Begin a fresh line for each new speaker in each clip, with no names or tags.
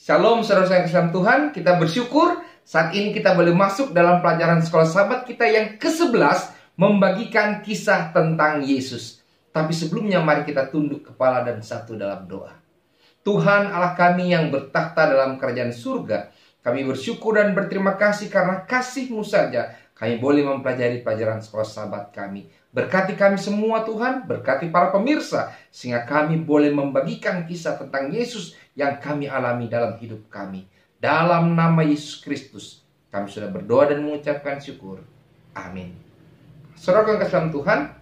Shalom saudara yang Tuhan, kita bersyukur saat ini kita boleh masuk dalam pelajaran sekolah sahabat kita yang ke-11 membagikan kisah tentang Yesus. Tapi sebelumnya mari kita tunduk kepala dan satu dalam doa. Tuhan Allah kami yang bertakhta dalam kerajaan surga, kami bersyukur dan berterima kasih karena kasih-Mu saja kami boleh mempelajari pelajaran sekolah sahabat kami. Berkati kami semua Tuhan, berkati para pemirsa, sehingga kami boleh membagikan kisah tentang Yesus yang kami alami dalam hidup kami. Dalam nama Yesus Kristus, kami sudah berdoa dan mengucapkan syukur. Amin. Saudara kasih Tuhan,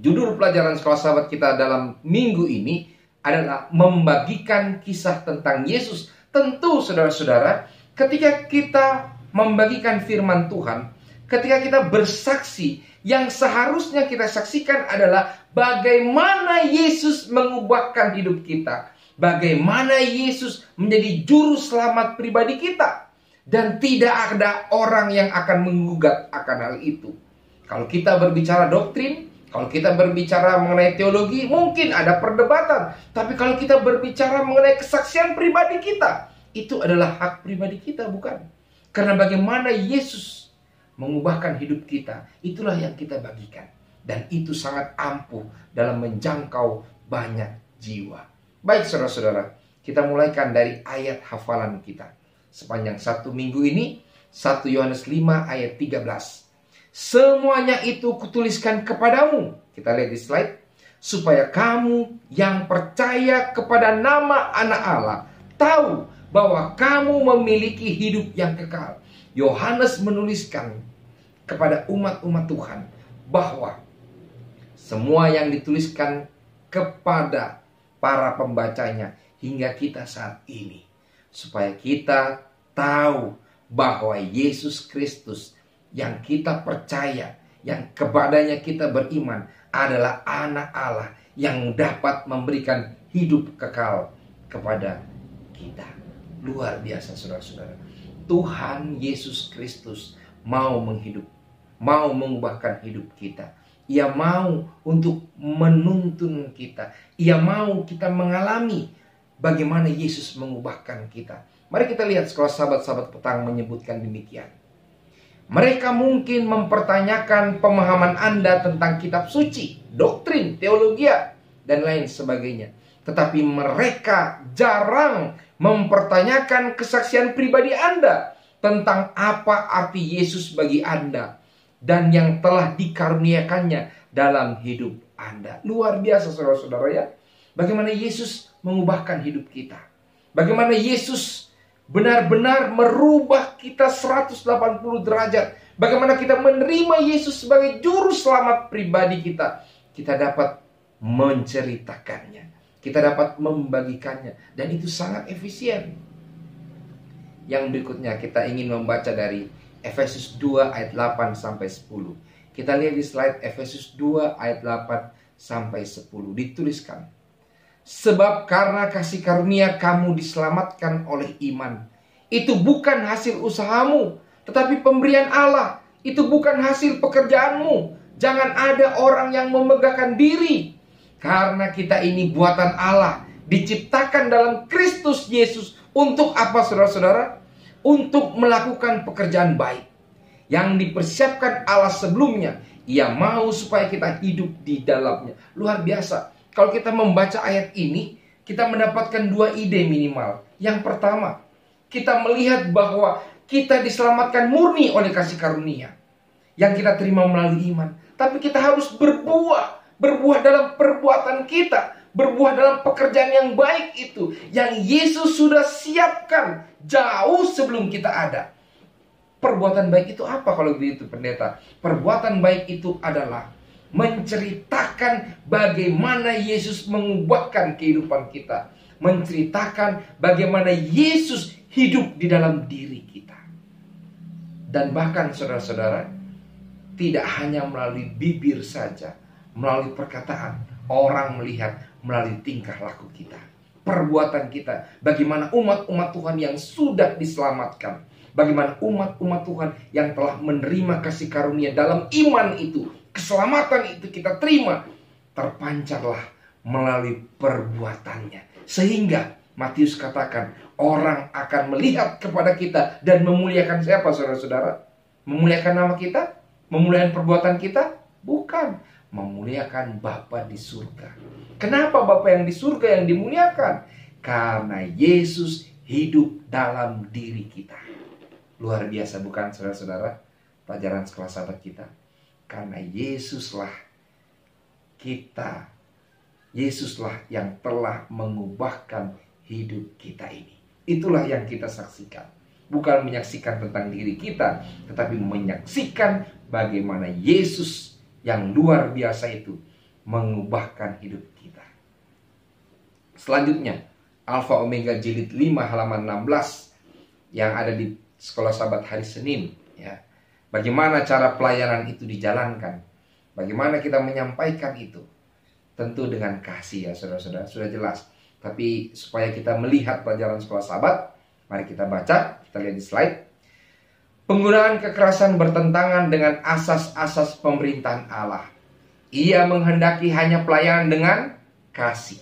judul pelajaran sekolah sahabat kita dalam minggu ini adalah membagikan kisah tentang Yesus. Tentu saudara-saudara, ketika kita membagikan firman Tuhan, ketika kita bersaksi, yang seharusnya kita saksikan adalah bagaimana Yesus mengubahkan hidup kita. Bagaimana Yesus menjadi juru selamat pribadi kita. Dan tidak ada orang yang akan menggugat akan hal itu. Kalau kita berbicara doktrin, kalau kita berbicara mengenai teologi, mungkin ada perdebatan. Tapi kalau kita berbicara mengenai kesaksian pribadi kita, itu adalah hak pribadi kita, bukan? Karena bagaimana Yesus mengubahkan hidup kita, itulah yang kita bagikan. Dan itu sangat ampuh dalam menjangkau banyak jiwa. Baik saudara-saudara, kita mulaikan dari ayat hafalan kita. Sepanjang satu minggu ini, 1 Yohanes 5 ayat 13. Semuanya itu kutuliskan kepadamu. Kita lihat di slide. Supaya kamu yang percaya kepada nama anak Allah tahu bahwa kamu memiliki hidup yang kekal. Yohanes menuliskan kepada umat-umat Tuhan bahwa semua yang dituliskan kepada para pembacanya hingga kita saat ini supaya kita tahu bahwa Yesus Kristus yang kita percaya yang kepadanya kita beriman adalah anak Allah yang dapat memberikan hidup kekal kepada kita. Luar biasa saudara-saudara. Tuhan Yesus Kristus mau menghidup, mau mengubahkan hidup kita. Ia mau untuk menuntun kita. Ia mau kita mengalami bagaimana Yesus mengubahkan kita. Mari kita lihat sekolah sahabat-sahabat petang menyebutkan demikian. Mereka mungkin mempertanyakan pemahaman Anda tentang kitab suci, doktrin, teologi, dan lain sebagainya. Tetapi mereka jarang mempertanyakan kesaksian pribadi Anda tentang apa arti Yesus bagi Anda dan yang telah dikaruniakannya dalam hidup Anda. Luar biasa saudara-saudara ya. Bagaimana Yesus mengubahkan hidup kita. Bagaimana Yesus benar-benar merubah kita 180 derajat. Bagaimana kita menerima Yesus sebagai juru selamat pribadi kita. Kita dapat menceritakannya. Kita dapat membagikannya. Dan itu sangat efisien. Yang berikutnya kita ingin membaca dari Efesus 2 ayat 8 sampai 10. Kita lihat di slide Efesus 2 ayat 8 sampai 10 dituliskan. Sebab karena kasih karunia kamu diselamatkan oleh iman. Itu bukan hasil usahamu, tetapi pemberian Allah. Itu bukan hasil pekerjaanmu. Jangan ada orang yang memegahkan diri. Karena kita ini buatan Allah, diciptakan dalam Kristus Yesus untuk apa saudara-saudara? Untuk melakukan pekerjaan baik yang dipersiapkan Allah sebelumnya. Ia mau supaya kita hidup di dalamnya. Luar biasa. Kalau kita membaca ayat ini, kita mendapatkan dua ide minimal. Yang pertama, kita melihat bahwa kita diselamatkan murni oleh kasih karunia yang kita terima melalui iman. Tapi kita harus berbuah, berbuah dalam perbuatan kita berbuah dalam pekerjaan yang baik itu yang Yesus sudah siapkan jauh sebelum kita ada. Perbuatan baik itu apa kalau begitu pendeta? Perbuatan baik itu adalah menceritakan bagaimana Yesus mengubahkan kehidupan kita, menceritakan bagaimana Yesus hidup di dalam diri kita. Dan bahkan saudara-saudara, tidak hanya melalui bibir saja, melalui perkataan, orang melihat melalui tingkah laku kita, perbuatan kita, bagaimana umat-umat Tuhan yang sudah diselamatkan, bagaimana umat-umat Tuhan yang telah menerima kasih karunia dalam iman itu, keselamatan itu kita terima, terpancarlah melalui perbuatannya. Sehingga Matius katakan, orang akan melihat kepada kita dan memuliakan siapa saudara-saudara? Memuliakan nama kita? Memuliakan perbuatan kita? Bukan. Memuliakan Bapa di surga. Kenapa Bapa yang di surga yang dimuliakan? Karena Yesus hidup dalam diri kita. Luar biasa bukan saudara-saudara? Pelajaran sekolah sahabat kita. Karena Yesuslah kita Yesuslah yang telah mengubahkan hidup kita ini. Itulah yang kita saksikan. Bukan menyaksikan tentang diri kita, tetapi menyaksikan bagaimana Yesus yang luar biasa itu mengubahkan hidup kita. Selanjutnya, Alfa Omega jilid 5 halaman 16 yang ada di Sekolah Sahabat hari Senin ya. Bagaimana cara pelayanan itu dijalankan? Bagaimana kita menyampaikan itu? Tentu dengan kasih ya saudara-saudara, sudah jelas. Tapi supaya kita melihat pelajaran sekolah sahabat, mari kita baca, kita lihat di slide. Penggunaan kekerasan bertentangan dengan asas-asas pemerintahan Allah. Ia menghendaki hanya pelayanan dengan kasih.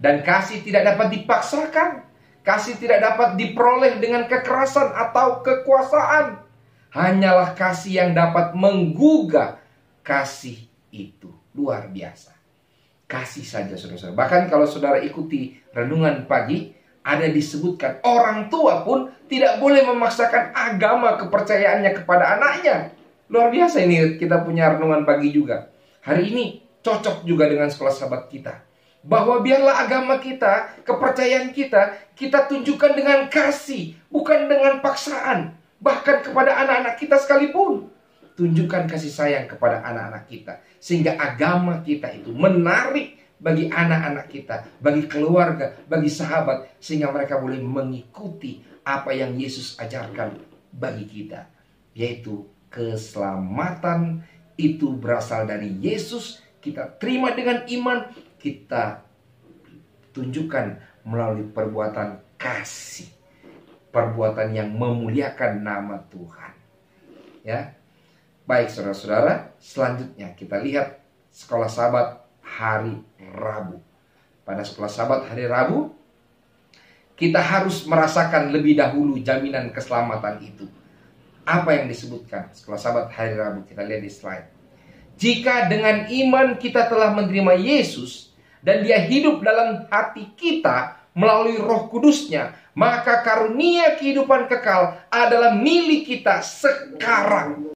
Dan kasih tidak dapat dipaksakan. Kasih tidak dapat diperoleh dengan kekerasan atau kekuasaan. Hanyalah kasih yang dapat menggugah kasih itu. Luar biasa. Kasih saja saudara-saudara. Bahkan kalau saudara ikuti renungan pagi, ada disebutkan orang tua pun tidak boleh memaksakan agama kepercayaannya kepada anaknya. Luar biasa ini kita punya renungan pagi juga. Hari ini cocok juga dengan sekolah sahabat kita. Bahwa biarlah agama kita, kepercayaan kita, kita tunjukkan dengan kasih, bukan dengan paksaan. Bahkan kepada anak-anak kita sekalipun. Tunjukkan kasih sayang kepada anak-anak kita. Sehingga agama kita itu menarik bagi anak-anak kita, bagi keluarga, bagi sahabat. Sehingga mereka boleh mengikuti apa yang Yesus ajarkan bagi kita. Yaitu keselamatan itu berasal dari Yesus. Kita terima dengan iman. Kita tunjukkan melalui perbuatan kasih. Perbuatan yang memuliakan nama Tuhan. Ya, Baik saudara-saudara, selanjutnya kita lihat sekolah sahabat hari Rabu. Pada sekolah sahabat hari Rabu, kita harus merasakan lebih dahulu jaminan keselamatan itu. Apa yang disebutkan sekolah sahabat hari Rabu? Kita lihat di slide. Jika dengan iman kita telah menerima Yesus dan dia hidup dalam hati kita melalui roh kudusnya, maka karunia kehidupan kekal adalah milik kita sekarang.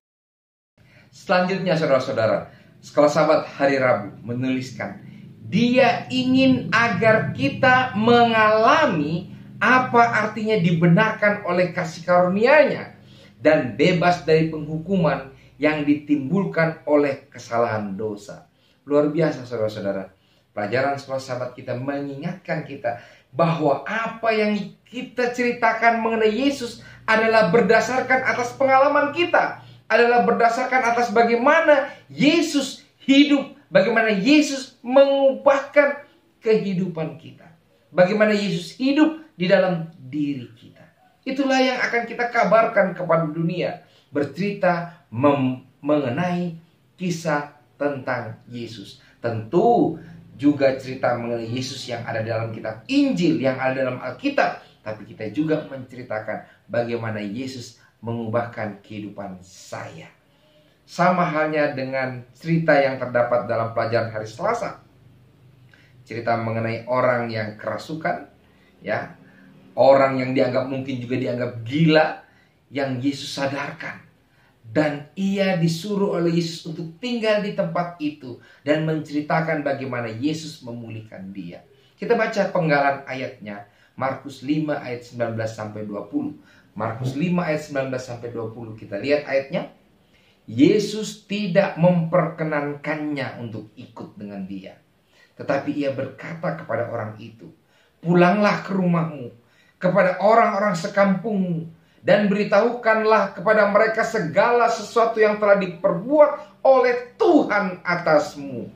Selanjutnya saudara-saudara, Sekolah Sahabat Hari Rabu menuliskan, dia ingin agar kita mengalami apa artinya dibenarkan oleh kasih karunia-Nya dan bebas dari penghukuman yang ditimbulkan oleh kesalahan dosa. Luar biasa saudara-saudara. Pelajaran sekolah sahabat kita mengingatkan kita bahwa apa yang kita ceritakan mengenai Yesus adalah berdasarkan atas pengalaman kita adalah berdasarkan atas bagaimana Yesus hidup, bagaimana Yesus mengubahkan kehidupan kita. Bagaimana Yesus hidup di dalam diri kita. Itulah yang akan kita kabarkan kepada dunia. Bercerita mengenai kisah tentang Yesus. Tentu juga cerita mengenai Yesus yang ada dalam kitab Injil, yang ada dalam Alkitab. Tapi kita juga menceritakan bagaimana Yesus mengubahkan kehidupan saya. Sama halnya dengan cerita yang terdapat dalam pelajaran hari Selasa. Cerita mengenai orang yang kerasukan, ya. Orang yang dianggap mungkin juga dianggap gila yang Yesus sadarkan. Dan ia disuruh oleh Yesus untuk tinggal di tempat itu dan menceritakan bagaimana Yesus memulihkan dia. Kita baca penggalan ayatnya Markus 5 ayat 19 sampai 20. Markus 5 ayat 19 sampai 20 kita lihat ayatnya. Yesus tidak memperkenankannya untuk ikut dengan dia. Tetapi ia berkata kepada orang itu, "Pulanglah ke rumahmu, kepada orang-orang sekampungmu, dan beritahukanlah kepada mereka segala sesuatu yang telah diperbuat oleh Tuhan atasmu,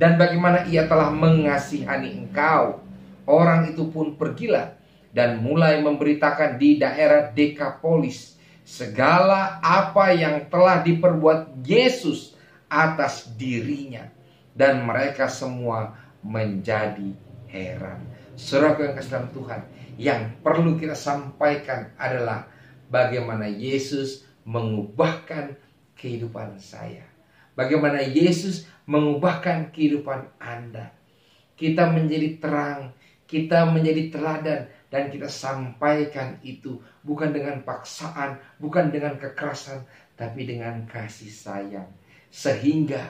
dan bagaimana ia telah mengasihani engkau." Orang itu pun pergilah dan mulai memberitakan di daerah Dekapolis segala apa yang telah diperbuat Yesus atas dirinya dan mereka semua menjadi heran. Saudara yang kasih dalam Tuhan, yang perlu kita sampaikan adalah bagaimana Yesus mengubahkan kehidupan saya. Bagaimana Yesus mengubahkan kehidupan Anda. Kita menjadi terang, kita menjadi teladan, dan kita sampaikan itu bukan dengan paksaan, bukan dengan kekerasan, tapi dengan kasih sayang. Sehingga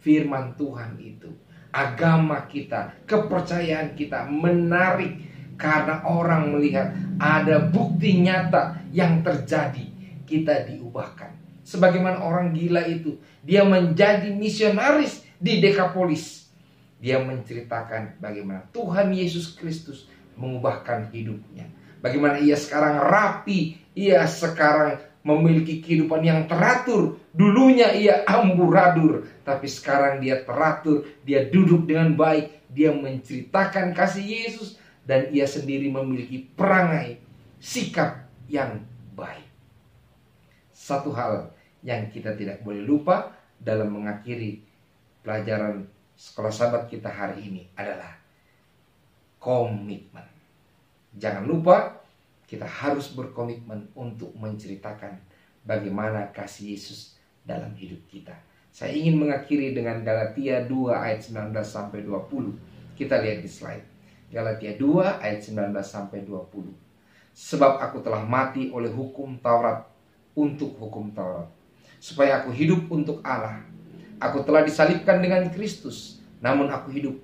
firman Tuhan itu, agama kita, kepercayaan kita menarik karena orang melihat ada bukti nyata yang terjadi, kita diubahkan. Sebagaimana orang gila itu, dia menjadi misionaris di Dekapolis. Dia menceritakan bagaimana Tuhan Yesus Kristus mengubahkan hidupnya. Bagaimana ia sekarang rapi, ia sekarang memiliki kehidupan yang teratur. Dulunya ia amburadur, tapi sekarang dia teratur, dia duduk dengan baik, dia menceritakan kasih Yesus dan ia sendiri memiliki perangai sikap yang baik. Satu hal yang kita tidak boleh lupa dalam mengakhiri pelajaran sekolah sahabat kita hari ini adalah komitmen. Jangan lupa kita harus berkomitmen untuk menceritakan bagaimana kasih Yesus dalam hidup kita. Saya ingin mengakhiri dengan Galatia 2 ayat 19 sampai 20. Kita lihat di slide. Galatia 2 ayat 19 sampai 20. Sebab aku telah mati oleh hukum Taurat untuk hukum Taurat, supaya aku hidup untuk Allah. Aku telah disalibkan dengan Kristus, namun aku hidup.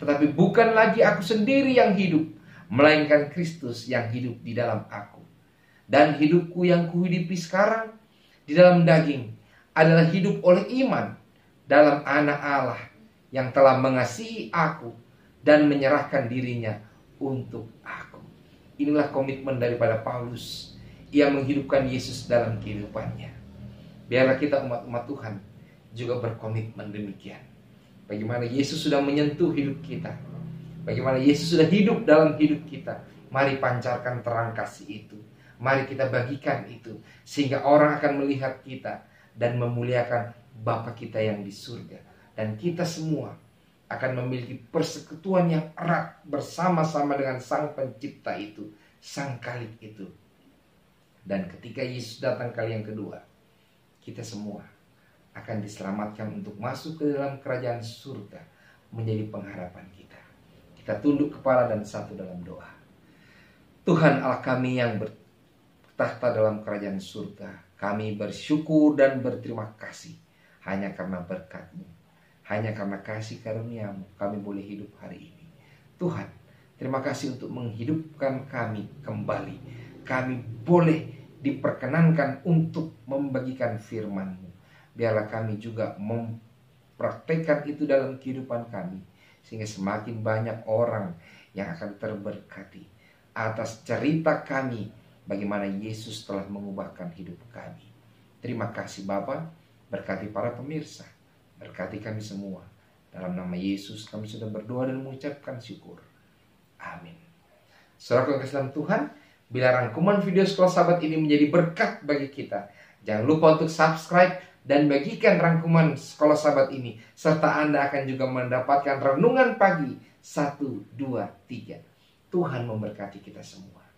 Tetapi bukan lagi aku sendiri yang hidup, melainkan Kristus yang hidup di dalam aku. Dan hidupku yang kuhidupi sekarang di dalam daging adalah hidup oleh iman dalam anak Allah yang telah mengasihi aku dan menyerahkan dirinya untuk aku. Inilah komitmen daripada Paulus. Ia menghidupkan Yesus dalam kehidupannya. Biarlah kita umat-umat Tuhan juga berkomitmen demikian. Bagaimana Yesus sudah menyentuh hidup kita. Bagaimana Yesus sudah hidup dalam hidup kita. Mari pancarkan terang kasih itu. Mari kita bagikan itu. Sehingga orang akan melihat kita dan memuliakan Bapa kita yang di surga. Dan kita semua akan memiliki persekutuan yang erat bersama-sama dengan Sang Pencipta itu, Sang Kalik itu. Dan ketika Yesus datang kali yang kedua, kita semua akan diselamatkan untuk masuk ke dalam kerajaan surga menjadi pengharapan kita. Kita tunduk kepala dan satu dalam doa. Tuhan Allah kami yang bertahta dalam kerajaan surga, kami bersyukur dan berterima kasih hanya karena berkat-Mu hanya karena kasih karuniamu kami boleh hidup hari ini. Tuhan, terima kasih untuk menghidupkan kami kembali. Kami boleh diperkenankan untuk membagikan firman-Mu. Biarlah kami juga mempraktekkan itu dalam kehidupan kami. Sehingga semakin banyak orang yang akan terberkati atas cerita kami bagaimana Yesus telah mengubahkan hidup kami. Terima kasih Bapak, berkati para pemirsa Berkati kami semua. Dalam nama Yesus kami sudah berdoa dan mengucapkan syukur. Amin. Saudara dalam Tuhan, bila rangkuman video sekolah sahabat ini menjadi berkat bagi kita, jangan lupa untuk subscribe dan bagikan rangkuman sekolah sahabat ini. Serta Anda akan juga mendapatkan renungan pagi 1, 2, 3. Tuhan memberkati kita semua.